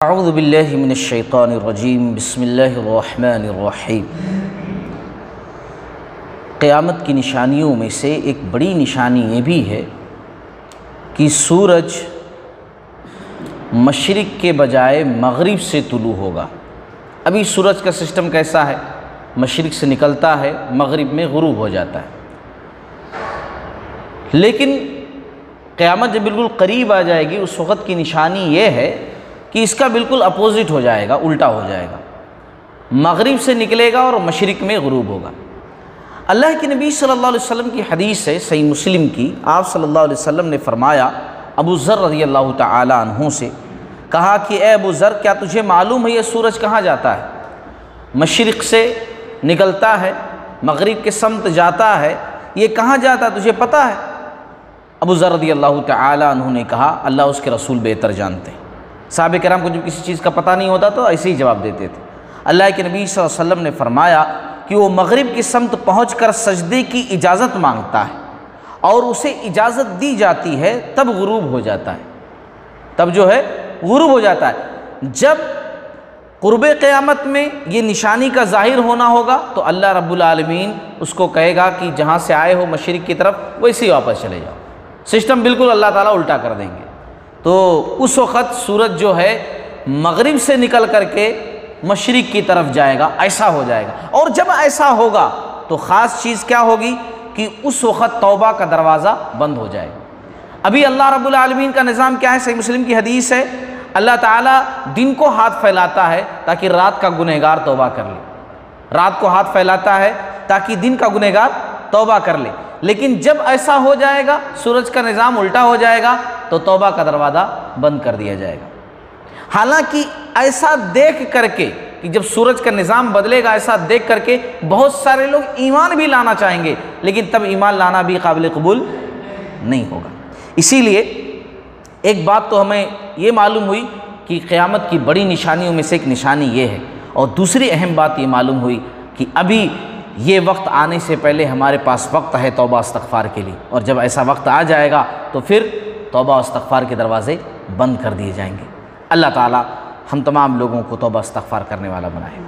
अऊज़बिल्लिमिनशैतानरजीम बसमीम क़यामत की निशानियों में से एक बड़ी निशानी ये भी है कि सूरज मशरक़ के बजाय मगरिब से तुलू होगा। अभी सूरज का सिस्टम कैसा है? मशरक़ से निकलता है, मगरिब में गुरूब हो जाता है। लेकिन क़यामत जब बिल्कुल करीब आ जाएगी, उस वक़्त की निशानी ये है कि इसका बिल्कुल अपोज़िट हो जाएगा, उल्टा हो जाएगा। मगरिब से निकलेगा और मशरक़ में गुरूब होगा। अल्लाह के नबी सल्लल्लाहु अलैहि वसल्लम की हदीस है, सही मुस्लिम की। आप सल्लल्लाहु अलैहि वसल्लम ने फरमाया, अबू ज़र रज़ी अल्लाह तहों से, कहा कि, ए अबू ज़र, क्या तुझे मालूम है ये सूरज कहाँ जाता है? मशरक़ से निकलता है, मगरिब के समत जाता है, ये कहाँ जाता है, तुझे पता है? अबू ज़र रदी अल्लाह तहों ने कहा, अल्लाह उसके रसूल बेहतर जानते हैं। साहब कराम को जब किसी चीज़ का पता नहीं होता तो ऐसे ही जवाब देते थे। अल्लाह के नबी वसल्लम ने फरमाया कि वो मगरिब की समत पहुँच कर सजदे की इजाज़त माँगता है और उसे इजाज़त दी जाती है, तब गुरूब हो जाता है। तब जो है, गुरूब हो जाता है। जब क़ुरब क़यामत में ये निशानी का ज़ाहिर होना होगा तो अल्लाह रब्बुल आलमीन उसको कहेगा कि जहाँ से आए हो मशरक़ की तरफ़, वैसे ही वापस चले जाओ। सिस्टम बिल्कुल अल्लाह ताला उल्टा कर देंगे। तो उस वक़्त सूरज जो है मगरिब से निकल करके मशरक़ की तरफ़ जाएगा, ऐसा हो जाएगा। और जब ऐसा होगा तो ख़ास चीज़ क्या होगी कि उस वक़्त तौबा का दरवाज़ा बंद हो जाएगा। अभी अल्लाह रब्बुल आलमीन का निज़ाम क्या है? सही मुस्लिम की हदीस है, अल्लाह ताला दिन को हाथ फैलाता है ताकि रात का गुनहगार तौबा कर ले। रात को हाथ फैलाता है ताकि दिन का गुनहगार तौबा कर ले। लेकिन जब ऐसा हो जाएगा, सूरज का निज़ाम उल्टा हो जाएगा तो तौबा का दरवाज़ा बंद कर दिया जाएगा। हालाँकि ऐसा देख करके कि जब सूरज का निज़ाम बदलेगा, ऐसा देख करके बहुत सारे लोग ईमान भी लाना चाहेंगे, लेकिन तब ईमान लाना भी काबिल कबूल नहीं होगा। इसीलिए एक बात तो हमें ये मालूम हुई कि क़यामत की बड़ी निशानियों में से एक निशानी ये है, और दूसरी अहम बात ये मालूम हुई कि अभी ये वक्त आने से पहले हमारे पास वक्त है तोबा इस्तफ़ार के लिए, और जब ऐसा वक्त आ जाएगा तो फिर तौबा इस्तफ़ार के दरवाज़े बंद कर दिए जाएँगे। अल्लाह ताला हम तमाम लोगों को तोबा इस्तफ़ार करने वाला बनाए।